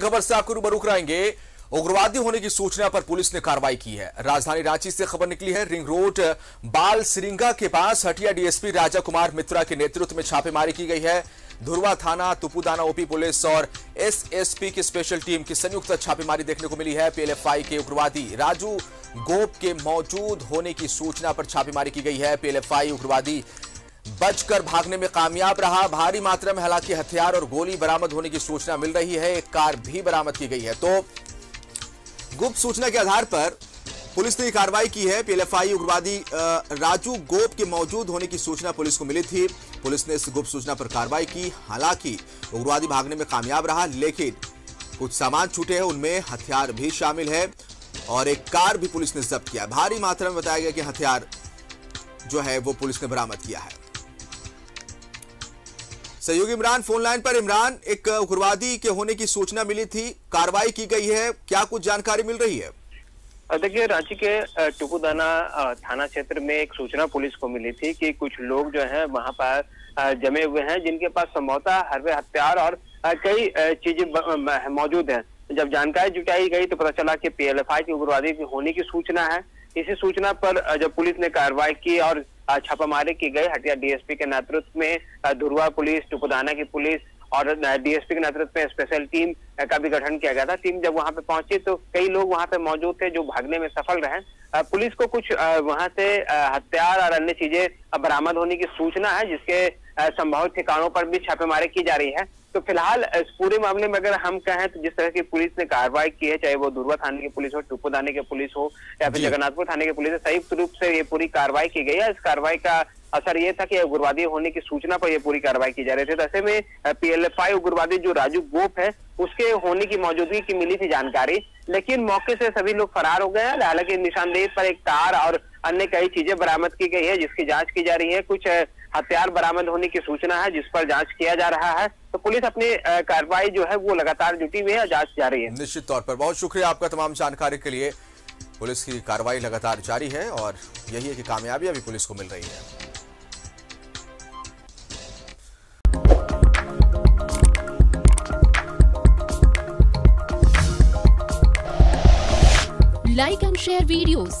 खबर से आपको रूबरू कराएँगे। उग्रवादी होने की सूचना पर पुलिस ने कार्रवाई की है। राजधानी रांची से खबर निकली है, रिंग रोड, बाल सिरिंगा के पास हटिया डीएसपी राजा कुमार मित्रा के नेतृत्व में छापेमारी की गई है। धुरवा थाना तुपुदाना ओपी पुलिस और एसएसपी की स्पेशल टीम की संयुक्त छापेमारी देखने को मिली है। पीएलएफआई के उग्रवादी राजू गोप के मौजूद होने की सूचना पर छापेमारी की गई है। पीएलएफआई उग्रवादी बचकर भागने में कामयाब रहा। भारी मात्रा में हालाँकि हथियार और गोली बरामद होने की सूचना मिल रही है। एक कार भी बरामद की गई है। तो गुप्त सूचना के आधार पर पुलिस ने कार्रवाई की है। पीएलएफआई उग्रवादी राजू गोप के मौजूद होने की सूचना पुलिस को मिली थी। पुलिस ने इस गुप्त सूचना पर कार्रवाई की। हालाँकि उग्रवादी भागने में कामयाब रहा, लेकिन कुछ सामान छूटे हैं। उनमें हथियार भी शामिल है और एक कार भी पुलिस ने जब्त किया। भारी मात्रा में बताया गया कि हथियार जो है वो पुलिस ने बरामद किया है। सहयोगी इमरान फ़ोन लाइन पर इमरान, एक उग्रवादी के होने की सूचना मिली थी। कार्रवाई की गई है। क्या कुछ जानकारी मिल रही है? देखिए, रांची के टुकुदाना थाना क्षेत्र में एक सूचना पुलिस को मिली थी कि कुछ लोग जो हैं, वहाँ पर जमे हुए हैं, जिनके पास संभवतः हरवे हथियार और कई चीज़ें मौजूद हैं। जब जानकारी जुटाई गई तो पता चला कि पीएलएफआई के उग्रवादी होने की सूचना है। इसी सूचना पर जब पुलिस ने कार्रवाई की और छापामारी की गई। हटिया डीएसपी के नेतृत्व में धुरवा पुलिस, टुकुदाना की पुलिस और डीएसपी के नेतृत्व में स्पेशल टीम का भी गठन किया गया था। टीम जब वहाँ पे पहुँची तो कई लोग वहाँ पे मौजूद थे जो भागने में सफल रहे। पुलिस को कुछ वहाँ से हथियार और अन्य चीज़ें बरामद होने की सूचना है, जिसके संभावित ठिकानों पर भी छापेमारी की जा रही है। तो फ़िलहाल इस पूरे मामले में अगर हम कहें तो जिस तरह की पुलिस ने कार्रवाई की है चाहे वो दुर्गा थाने की पुलिस हो टुपो थाने की पुलिस हो या फिर जगन्नाथपुर थाने की पुलिस संयुक्त रूप से ये पूरी कार्रवाई की गई है। इस कार्रवाई का असर ये था कि उग्रवादी होने की सूचना पर यह पूरी कार्रवाई की जा रही थी। तो ऐसे में पीएलएफआई उग्रवादी जो राजू गोप है उसके होने की मौजूदगी की मिली थी जानकारी लेकिन मौके से सभी लोग फरार हो गए हैं। हालाँकि निशानदेही पर एक कार और अन्य कई चीज़ें बरामद की गई है जिसकी जाँच की जा रही है। कुछ हथियार बरामद होने की सूचना है जिस पर जाँच किया जा रहा है। तो पुलिस अपनी कार्रवाई जो है वो लगातार जुटी हुई है जाँच जारी है। निश्चित तौर पर। बहुत शुक्रिया आपका तमाम जानकारी के लिए। पुलिस की कार्रवाई लगातार जारी है और यही है कि कामयाबी अभी पुलिस को मिल रही है। Like and share videos,